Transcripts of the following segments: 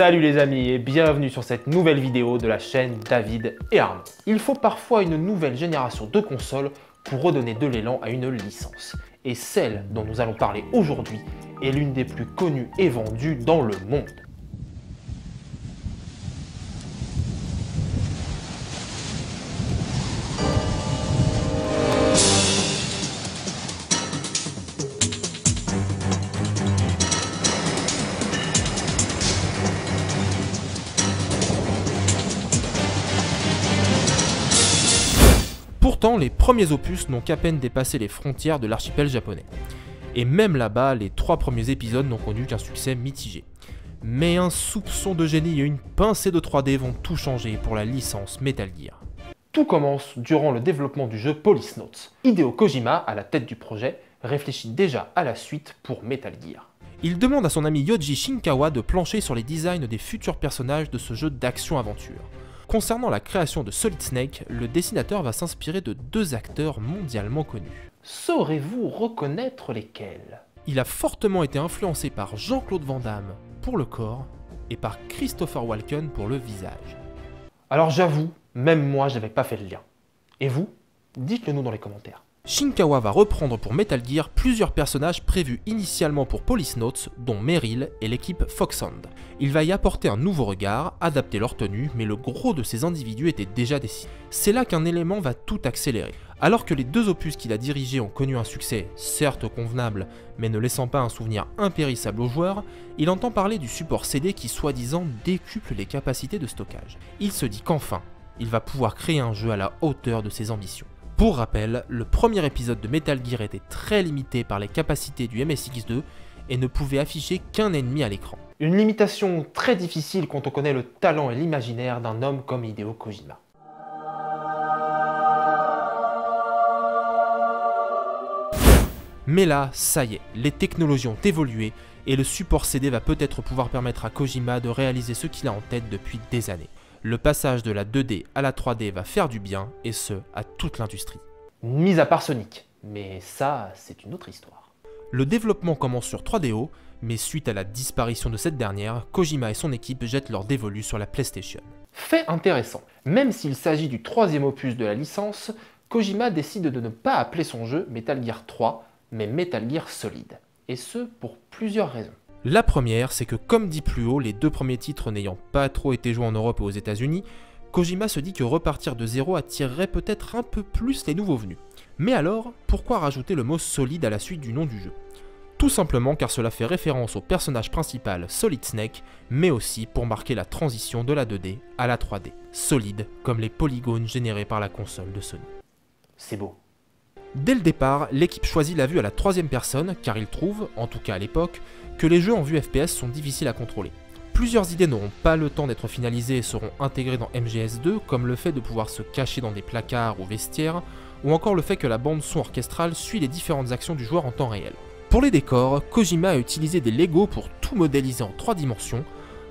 Salut les amis et bienvenue sur cette nouvelle vidéo de la chaîne David et Arnaud. Il faut parfois une nouvelle génération de consoles pour redonner de l'élan à une licence. Et celle dont nous allons parler aujourd'hui est l'une des plus connues et vendues dans le monde. Pourtant, les premiers opus n'ont qu'à peine dépassé les frontières de l'archipel japonais. Et même là-bas, les trois premiers épisodes n'ont connu qu'un succès mitigé. Mais un soupçon de génie et une pincée de 3D vont tout changer pour la licence Metal Gear. Tout commence durant le développement du jeu Police Notes. Hideo Kojima, à la tête du projet, réfléchit déjà à la suite pour Metal Gear. Il demande à son ami Yoji Shinkawa de plancher sur les designs des futurs personnages de ce jeu d'action-aventure. Concernant la création de Solid Snake, le dessinateur va s'inspirer de deux acteurs mondialement connus. Saurez-vous reconnaître lesquels? Il a fortement été influencé par Jean-Claude Van Damme pour le corps et par Christopher Walken pour le visage. Alors j'avoue, même moi j'avais pas fait le lien. Et vous? Dites-le nous dans les commentaires. Shinkawa va reprendre pour Metal Gear plusieurs personnages prévus initialement pour Police Notes, dont Meryl et l'équipe Foxhound. Il va y apporter un nouveau regard, adapter leur tenue, mais le gros de ces individus était déjà décidé. C'est là qu'un élément va tout accélérer. Alors que les deux opus qu'il a dirigés ont connu un succès, certes convenable, mais ne laissant pas un souvenir impérissable aux joueurs, il entend parler du support CD qui soi-disant décuple les capacités de stockage. Il se dit qu'enfin, il va pouvoir créer un jeu à la hauteur de ses ambitions. Pour rappel, le premier épisode de Metal Gear était très limité par les capacités du MSX2 et ne pouvait afficher qu'un ennemi à l'écran. Une limitation très difficile quand on connaît le talent et l'imaginaire d'un homme comme Hideo Kojima. Mais là, ça y est, les technologies ont évolué et le support CD va peut-être pouvoir permettre à Kojima de réaliser ce qu'il a en tête depuis des années le passage de la 2D à la 3D va faire du bien, et ce, à toute l'industrie. Mis à part Sonic, mais ça, c'est une autre histoire. Le développement commence sur 3DO, mais suite à la disparition de cette dernière, Kojima et son équipe jettent leur dévolu sur la PlayStation. Fait intéressant, même s'il s'agit du troisième opus de la licence, Kojima décide de ne pas appeler son jeu Metal Gear 3, mais Metal Gear Solid. Et ce, pour plusieurs raisons. La première, c'est que comme dit plus haut, les deux premiers titres n'ayant pas trop été joués en Europe et aux États-Unis, Kojima se dit que repartir de zéro attirerait peut-être un peu plus les nouveaux venus. Mais alors, pourquoi rajouter le mot solide à la suite du nom du jeu? Tout simplement car cela fait référence au personnage principal Solid Snake, mais aussi pour marquer la transition de la 2D à la 3D. Solide comme les polygones générés par la console de Sony. C'est beau. Dès le départ, l'équipe choisit la vue à la troisième personne car il trouve, en tout cas à l'époque, que les jeux en vue FPS sont difficiles à contrôler. Plusieurs idées n'auront pas le temps d'être finalisées et seront intégrées dans MGS2, comme le fait de pouvoir se cacher dans des placards ou vestiaires, ou encore le fait que la bande son orchestrale suit les différentes actions du joueur en temps réel. Pour les décors, Kojima a utilisé des Lego pour tout modéliser en 3 dimensions,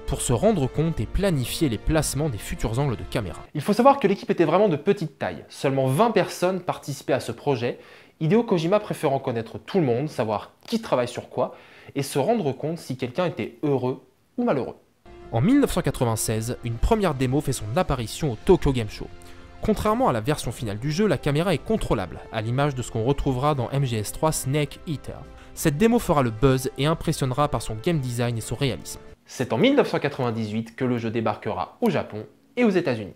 pour se rendre compte et planifier les placements des futurs angles de caméra. Il faut savoir que l'équipe était vraiment de petite taille, seulement 20 personnes participaient à ce projet, Hideo Kojima préférant connaître tout le monde, savoir qui travaille sur quoi, et se rendre compte si quelqu'un était heureux ou malheureux. En 1996, une première démo fait son apparition au Tokyo Game Show. Contrairement à la version finale du jeu, la caméra est contrôlable, à l'image de ce qu'on retrouvera dans MGS3 Snake Eater. Cette démo fera le buzz et impressionnera par son game design et son réalisme. C'est en 1998 que le jeu débarquera au Japon et aux États-Unis.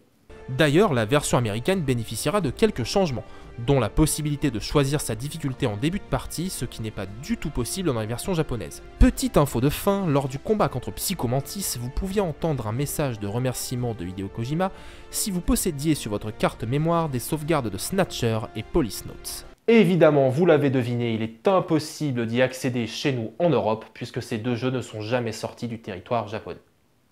D'ailleurs, la version américaine bénéficiera de quelques changements, dont la possibilité de choisir sa difficulté en début de partie, ce qui n'est pas du tout possible dans la version japonaise. Petite info de fin, lors du combat contre Psycho Mantis, vous pouviez entendre un message de remerciement de Hideo Kojima si vous possédiez sur votre carte mémoire des sauvegardes de Snatcher et Police Notes. Évidemment, vous l'avez deviné, il est impossible d'y accéder chez nous en Europe puisque ces deux jeux ne sont jamais sortis du territoire japonais.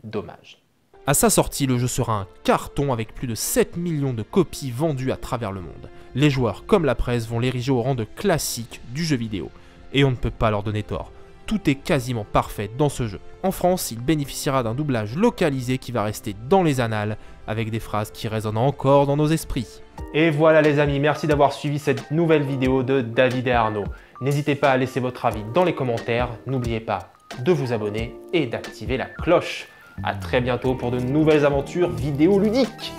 Dommage. À sa sortie, le jeu sera un carton avec plus de 7 millions de copies vendues à travers le monde. Les joueurs comme la presse vont l'ériger au rang de classique du jeu vidéo. Et on ne peut pas leur donner tort. Tout est quasiment parfait dans ce jeu. En France, il bénéficiera d'un doublage localisé qui va rester dans les annales, avec des phrases qui résonnent encore dans nos esprits. Et voilà les amis, merci d'avoir suivi cette nouvelle vidéo de David et Arnaud. N'hésitez pas à laisser votre avis dans les commentaires, n'oubliez pas de vous abonner et d'activer la cloche. A très bientôt pour de nouvelles aventures vidéoludiques